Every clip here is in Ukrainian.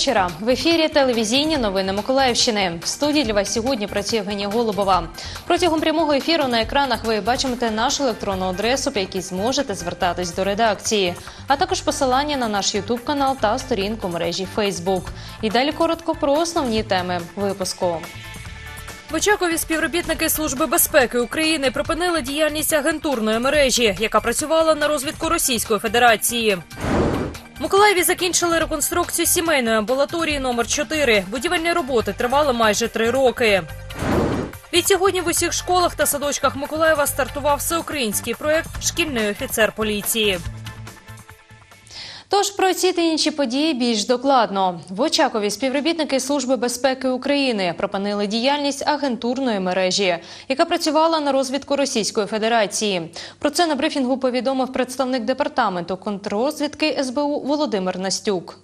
Вечора. В ефірі телевізійні новини Миколаївщини. В студії для вас сьогодні працює Євгенія Голубова. Протягом прямого ефіру на екранах ви бачитимете нашу електронну адресу, по якій зможете звертатись до редакції, а також посилання на наш Ютуб канал та сторінку мережі Фейсбук. І далі коротко про основні теми випуску. В Очакові співробітники Служби безпеки України припинили діяльність агентурної мережі, яка працювала на розвідку Російської Федерації. Миколаєві закінчили реконструкцію сімейної амбулаторії номер 4 Будівельні роботи тривали майже три роки. Від сьогодні в усіх школах та садочках Миколаєва стартував всеукраїнський проект Шкільний офіцер поліції. Тож про ці та інші події більш докладно. В Очакові співробітники Служби безпеки України пропонили діяльність агентурної мережі, яка працювала на розвідку Російської Федерації. Про це на брифінгу повідомив представник департаменту контррозвідки СБУ Володимир Настюк.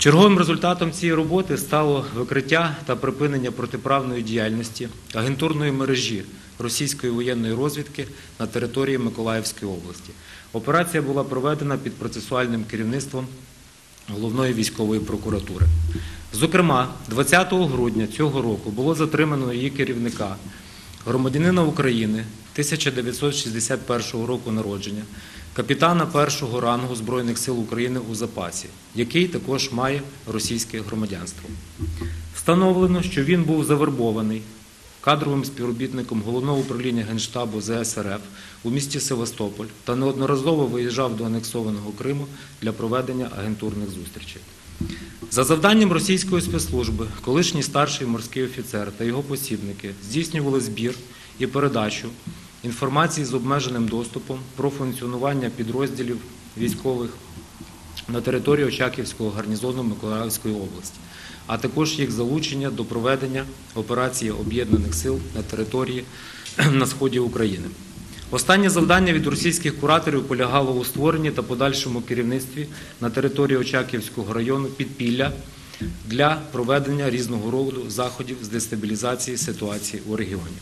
Черговим результатом цієї роботи стало викриття та припинення протиправної діяльності агентурної мережі російської воєнної розвідки на території Миколаївської області. Операція була проведена під процесуальним керівництвом головної військової прокуратури. Зокрема, 20 грудня цього року було затримано її керівника, громадянина України 1961 року народження, капітана першого рангу Збройних сил України у запасі, який також має російське громадянство. Встановлено, що він був завербований кадровим співробітником головного управління Генштабу ЗСРФ у місті Севастополь та неодноразово виїжджав до анексованого Криму для проведення агентурних зустрічей. За завданням російської спецслужби, колишній старший морський офіцер та його посібники здійснювали збір і передачу інформації з обмеженим доступом про функціонування підрозділів військових на території Очаківського гарнізону Миколаївської області, а також їх залучення до проведення операції об'єднаних сил на території на сході України. Останнє завдання від російських кураторів полягало у створенні та подальшому керівництві на території Очаківського району підпілля для проведення різного роду заходів з дестабілізації ситуації у регіоні.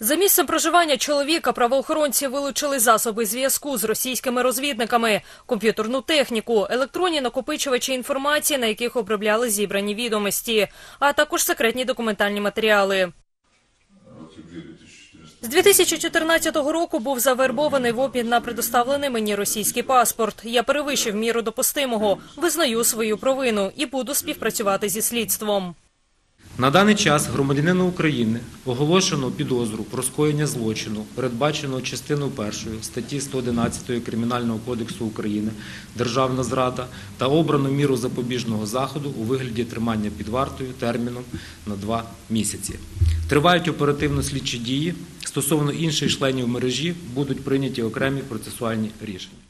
За місцем проживання чоловіка правоохоронці вилучили засоби зв'язку з російськими розвідниками, комп'ютерну техніку, електронні накопичувачі інформації, на яких обробляли зібрані відомості, а також секретні документальні матеріали. З 2014 року був завербований в обмін на предоставлений мені російський паспорт. Я перевищив міру допустимого, визнаю свою провину і буду співпрацювати зі слідством. На даний час громадянину України оголошено підозру про скоєння злочину, передбаченого частиною 1 статті 111 Кримінального кодексу України Державна зрада та обрано міру запобіжного заходу у вигляді тримання під вартою терміном на два місяці. Тривають оперативно-слідчі дії. Стосовно інших членів мережі будуть прийняті окремі процесуальні рішення.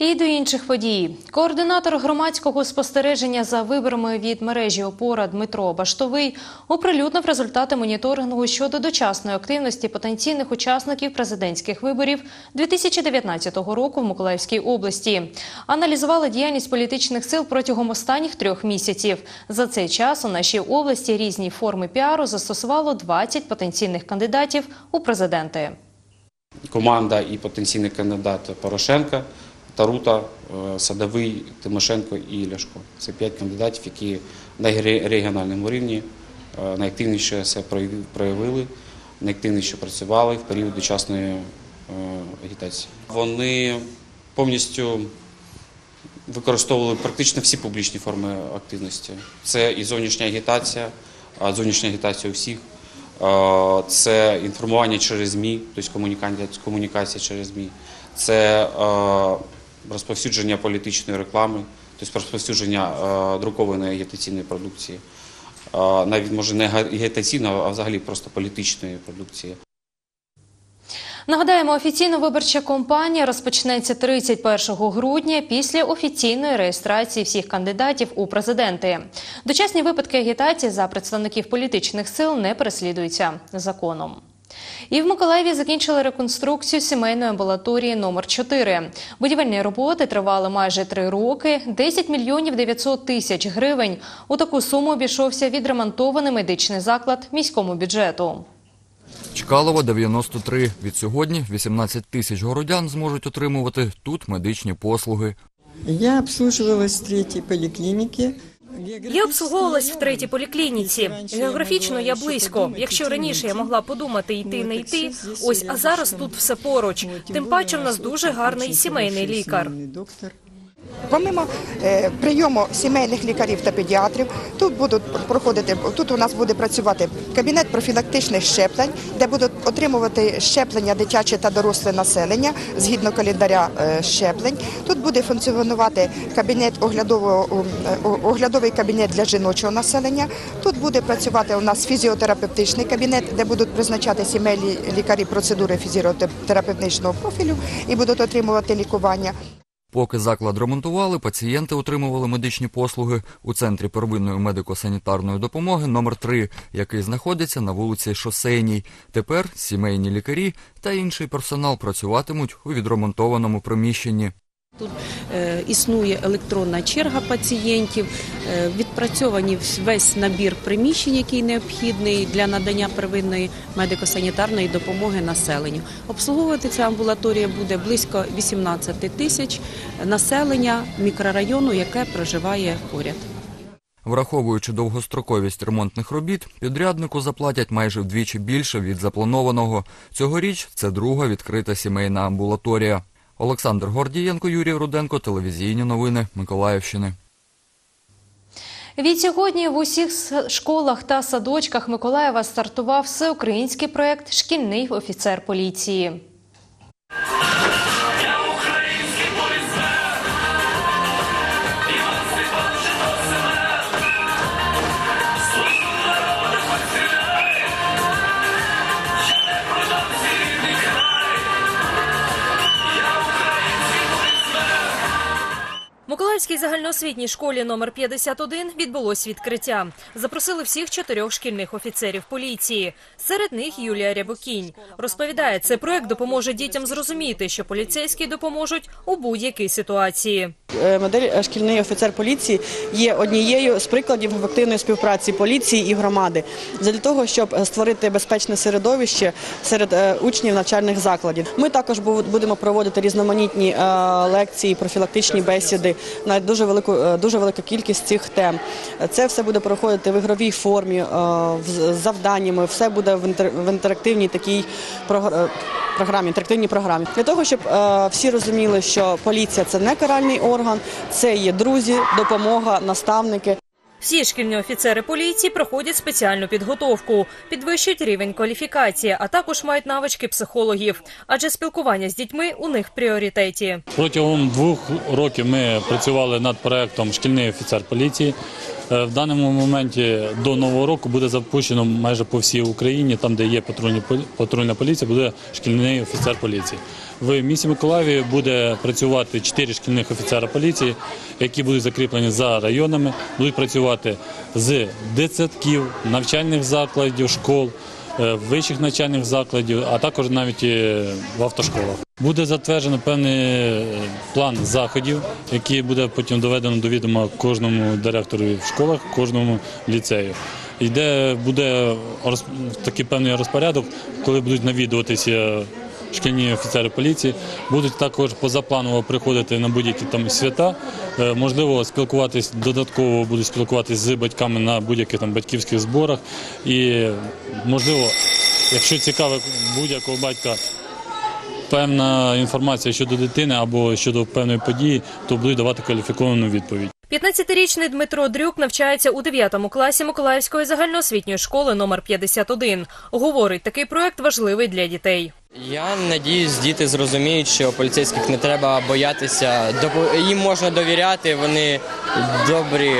І до інших подій. Координатор громадського спостереження за виборами від мережі опора Дмитро Баштовий оприлюднив результати моніторингу щодо дочасної активності потенційних учасників президентських виборів 2019 року в Миколаївській області. Аналізували діяльність політичних сил протягом останніх трьох місяців. За цей час у нашій області різні форми піару застосувало 20 потенційних кандидатів у президенти. команда і потенційний кандидат Порошенка, Тарута, е, Садовий, Тимошенко і Ляшко. Це п'ять кандидатів, які на регіональному рівні е, найактивніше себе проявили, найактивніше працювали в період дочасної е, агітації. Вони повністю використовували практично всі публічні форми активності. Це і зовнішня агітація, а зовнішня агітація у всіх. Це інформування через ЗМІ, тобто комунікація, через ЗМІ. Це розповсюдження політичної реклами, тобто розповсюдження е, друкованої агітаційної продукції. Е, Навіть може не агітаційної, а взагалі просто політичної продукції. Нагадаємо, офіційна виборча кампанія розпочнеться 31 грудня після офіційної реєстрації всіх кандидатів у президенти. Дочасні випадки агітації за представників політичних сил не переслідуються законом. І в Миколаєві закінчили реконструкцію сімейної амбулаторії номер 4 Будівельні роботи тривали майже три роки. 10 мільйонів 900 тисяч гривень. У таку суму обійшовся відремонтований медичний заклад міському бюджету. Чкалова 93. Від сьогодні 18 тисяч городян зможуть отримувати тут медичні послуги. Я обслуживалась в третьей поликлинике. Я обслуговувалась в третій поліклініці. Географічно я близько. Якщо раніше я могла подумати йти не йти, ось а зараз тут все поруч. Тим паче в нас дуже гарний сімейний лікар. Помимо е, прийому сімейних лікарів та педіатрів, тут будуть проходити тут у нас буде працювати кабінет профілактичних щеплень, де будуть отримувати щеплення дитяче та доросле населення згідно календаря е, щеплень. Тут буде функціонувати кабінет е, оглядовий кабінет для жіночого населення. Тут буде працювати у нас фізіотерапевтичний кабінет, де будуть призначати сімейні лікарі процедури фізіотерапевтичного профілю і будуть отримувати лікування. Поки заклад ремонтували, пацієнти отримували медичні послуги у центрі первинної медико-санітарної допомоги номер 3 який знаходиться на вулиці Шосейній. Тепер сімейні лікарі та інший персонал працюватимуть у відремонтованому приміщенні. Е, Існує електронна черга пацієнтів, е, відпрацьовані весь набір приміщень, який необхідний для надання первинної медико-санітарної допомоги населенню. Обслуговувати ця амбулаторія буде близько 18 тисяч населення мікрорайону, яке проживає поряд. Враховуючи довгостроковість ремонтних робіт, підряднику заплатять майже вдвічі більше від запланованого. Цьогоріч це друга відкрита сімейна амбулаторія. Олександр Гордієнко, Юрій Руденко, телевізійні новини Миколаївщини. Відсьогодні в усіх школах та садочках Миколаєва стартував всеукраїнський проект Шкільний офіцер поліції. Загальноосвітній школі номер 51 відбулось відкриття. Запросили всіх чотирьох шкільних офіцерів поліції. Серед них Юлія Рябокінь. Розповідає, цей проект допоможе дітям зрозуміти, що поліцейські допоможуть у будь-якій ситуації. Е, Модель е, шкільний офіцер поліції є однією з прикладів ефективної співпраці поліції і громади для того, щоб е, створити безпечне середовище серед учнів навчальних закладів. Ми також бу- будемо проводити різноманітні лекції, профілактичні бесіди на дуже велику дуже велика кількість цих тем. Це все буде проходити в ігровій формі, з завданнями. Все буде в інтер- інтерактивній такій програ- програмі, інтерактивній програмі. Для того, щоб всі розуміли, що поліція це не каральний орган, це є друзі, допомога, наставники. Всі шкільні офіцери поліції проходять спеціальну підготовку, підвищують рівень кваліфікації, а також мають навички психологів. Адже спілкування з дітьми у них в пріоритеті. Протягом двох років ми працювали над проектом Шкільний офіцер поліції. Е, В даному моменті до нового року буде запущено майже по всій Україні, там де є патрульна поліція, буде шкільний офіцер поліції. В місті Миколаєві буде працювати чотири шкільних офіцера поліції, які будуть закріплені за районами, будуть працювати з дитсадків, навчальних закладів, школ е, вищих навчальних закладів, а також навіть е, в автошколах. Буде затверджено певний е, план заходів, який буде потім доведено до відома кожному директору в школах, кожному ліцею. Йде буде такий певний розпорядок, коли будуть навідуватися шкільні офіцери поліції, будуть також позапланово приходити на будь-які там свята. Е, Можливо, спілкуватись додатково будуть спілкуватись з батьками на будь-яких там батьківських зборах. І можливо, якщо цікаво будь-якого батька певна інформація щодо дитини або щодо певної події, то будуть давати кваліфіковану відповідь. 15-річний Дмитро Дрюк навчається у 9 класі Миколаївської загальноосвітньої школи номер 51. Говорить, такий проект важливий для дітей. Я надіюсь, діти зрозуміють, що поліцейських не треба боятися. Їм можна довіряти. Вони добрі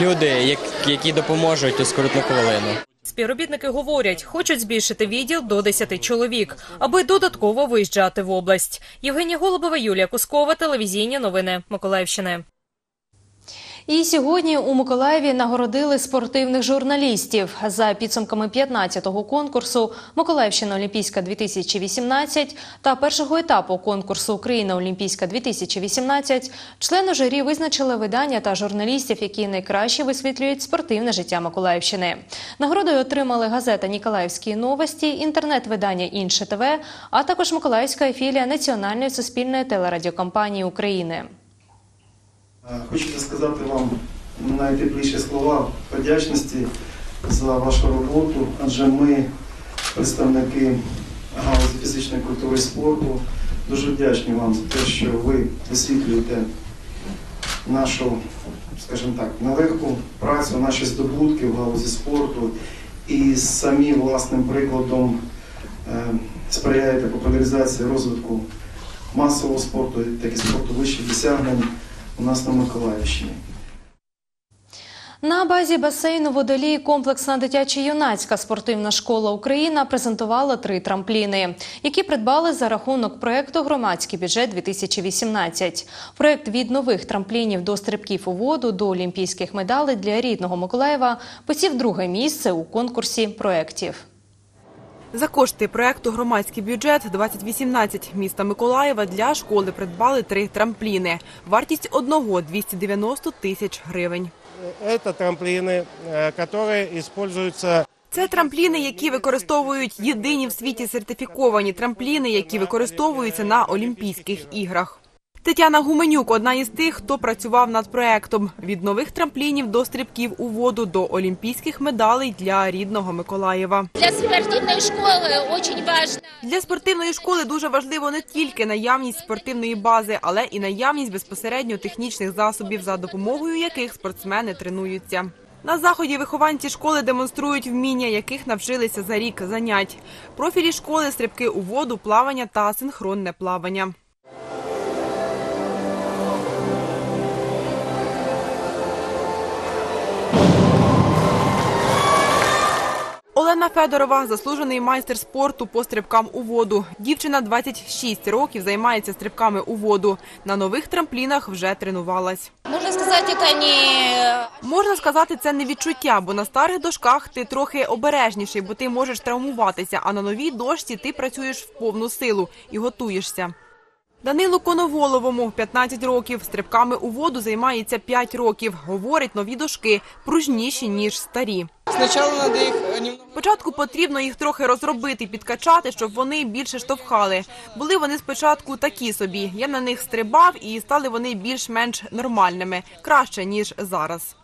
люди, які допоможуть у скоротну хвилину. Співробітники говорять, хочуть збільшити відділ до 10 чоловік, аби додатково виїжджати в область. Євгенія Голубова, Юлія Кускова, телевізійні новини Миколаївщини. І сьогодні у Миколаєві нагородили спортивних журналістів. За підсумками 15-го конкурсу Миколаївщина Олімпійська 2018 та першого етапу конкурсу Україна Олімпійська 2018 члени журі визначили видання та журналістів, які найкраще висвітлюють спортивне життя Миколаївщини. Нагородою отримали газета Ніколаївські новості, інтернет-видання Інше ТВ, а також Миколаївська філія Національної суспільної телерадіокомпанії України. Хочеться сказати вам найтепліші слова подячності за вашу роботу, адже ми, представники галузі фізичної культури і спорту, дуже вдячні вам за те, що ви висвітлюєте нашу, скажімо так, нелегку працю, наші здобутки в галузі спорту. І самі власним прикладом е, сприяєте популяризації розвитку масового спорту, так і спорту вищих досягнень у нас на Миколаївщині. На базі басейну водолій комплексна дитячо-юнацька спортивна школа Україна презентувала три трампліни, які придбали за рахунок проекту Громадський бюджет 2018 Проект від нових трамплінів до стрибків у воду до олімпійських медалей для рідного Миколаєва посів друге місце у конкурсі проєктів. За кошти проекту Громадський бюджет 2018 міста Миколаєва для школи придбали три трампліни. Вартість одного 290 тисяч гривень. Это трамплины, э, которые используются Це трампліни, які використовують єдині в світі сертифіковані трампліни, які використовуються на Олімпійських іграх. Тетяна Гуменюк одна із тих, хто працював над проектом від нових трамплінів до стрибків у воду до олімпійських медалей для рідного Миколаєва. Для спортивной школы очень важно. Для спортивної школи дуже важливо не тільки наявність спортивної бази, але і наявність безпосередньо технічних засобів, за допомогою яких спортсмени тренуються. На заході вихованці школи демонструють вміння, яких навчилися за рік занять. Профілі школи стрибки у воду, плавання та синхронне плавання. Олена Федорова заслужений майстер спорту по стрибкам у воду. Дівчина 26 років займається стрибками у воду. На нових трамплінах вже тренувалась. Можно сказать, это не... Можна сказати, це не відчуття, бо на старих дошках ти трохи обережніший, бо ти можеш травмуватися. А на новій дошці ти працюєш в повну силу і готуєшся. Данилу Коноволовому 15 років. Стрибками у воду займається 5 років. Говорить, нові дошки пружніші ніж старі. Спочатку потрібно їх трохи розробити, підкачати, щоб вони більше штовхали. Були вони спочатку такі собі. Я на них стрибав і стали вони більш-менш нормальними, краще ніж зараз.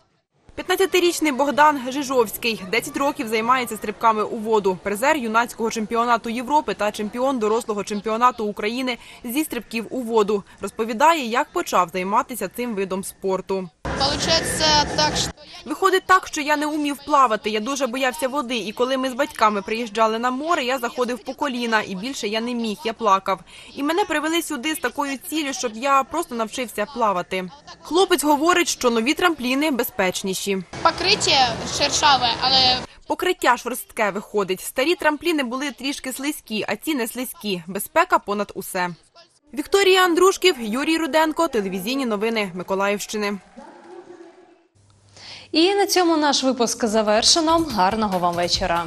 15-річний Богдан Жижовський 10 років займається стрибками у воду. Призер юнацького чемпіонату Європи та чемпіон дорослого чемпіонату України зі стрибків у воду. Розповідає, як почав займатися цим видом спорту. Получається так, что Виходить так, що я не умів плавати. Я дуже боявся води. І коли ми з батьками приїжджали на море, я заходив по коліна, і більше я не міг. Я плакав. І мене привели сюди з такою ціллю, щоб я просто навчився плавати. Хлопець говорить, що нові трампліни безпечніші. покриття шершаве, але Покриття шорстке виходить. Старі трампліни були трішки слизькі, а ці не слизькі. Безпека понад усе. Вікторія Андрушків, Юрій Руденко, телевізійні новини Миколаївщини. І на цьому наш випуск завершено. Гарного вам вечора.